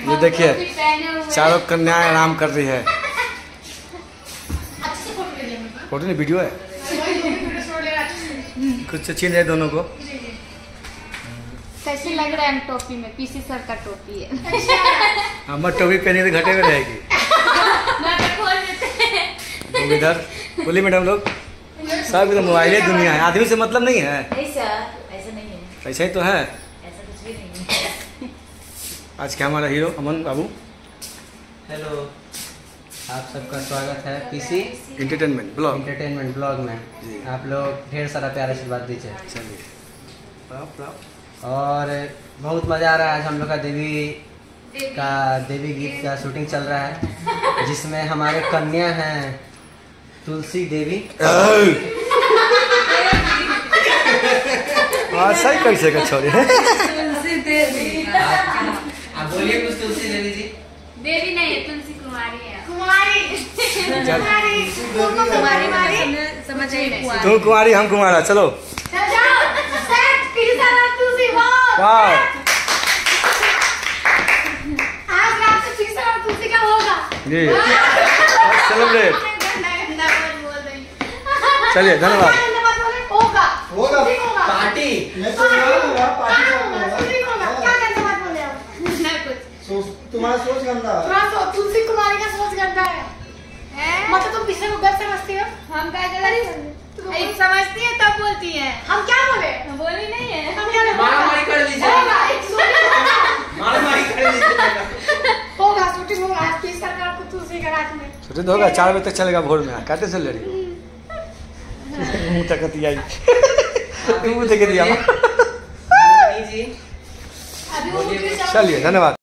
ये हैं देखिए चारों कन्याएँ आराम कर रही है। फ़ोटो नहीं वीडियो है। छोड़ लेगा अच्छे से। कुछ चीज़ है दोनों को। कैसे लग रहा है हम टोपी में पीसी सर का टोपी है। अच्छा। हम टोपी पहनी तो घटे में रहेगी। तो खोल देते हैं। तो इधर बोली मैडम लोग। सब इधर मोबाइल ही दुनिया है। आदमी से मतलब नहीं है। नहीं सर ऐसा नहीं है। ऐसा ही तो है ऐसा कुछ नहीं है। आज क्या हमारा हीरो? अमन बाबू? हेलो आप सबका स्वागत है PC entertainment blog entertainment blog में। जी। आप लोग ढेर सारा प्यार आशीर्वाद दीजिए। चलिए। और बहुत मज़ा आ रहा है आज हम लोग का देवी का देवी गीत का शूटिंग चल रहा है जिसमें हमारे कन्या हैं तुलसी देवी। आज सही कैसे का छोड़े आप बोलिए कुछ तुलसी देवी जी देवी नहीं है तुलसी कुमारी है। कुमारी। कुमारी। कुमारी। कुमारी समझ नहीं तुम कुमारी। हम कुमारा। चलो। चल जाओ सेट पिज्जा और तुलसी। वाह। वाह। आज रात से पिज्जा और तुलसी का होगा। जी। सेलिब्रेट चलिए धन्यवाद। होगा। होगा। पार्टी मैं तो यहाँ हूँ, आप पार्टी हाँ, कर रहे हो। ठीक होगा क्या गंदा बात बोले आप ना कुछ सोच तुम्हारा सोच गंदा है। थोड़ा सो तुलसी कुमारी का सोच गंदा है। मतलब तुम पिछले को गलत समझती हो? हम क्या गलत ऐ, समझती है तब बोलती है। हम क्या बोले? बोली नहीं है। हम क्या? मारामारी कर लीजिए। कर लीजिए। होगा शूटिंग होगा आज तीस सरकार को तुलसी का रात में। छुट्टी तो होगा चार बजे तक चलेगा भोर में। कहते चल रही मुँह तक आई। मुँह तक दिया चलिए धन्यवाद।